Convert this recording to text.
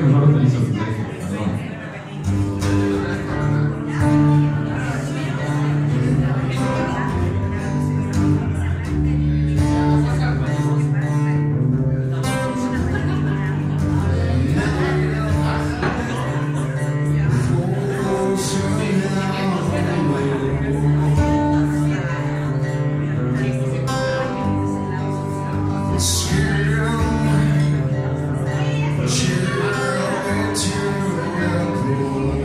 불러드릴 수 없는데 Señor.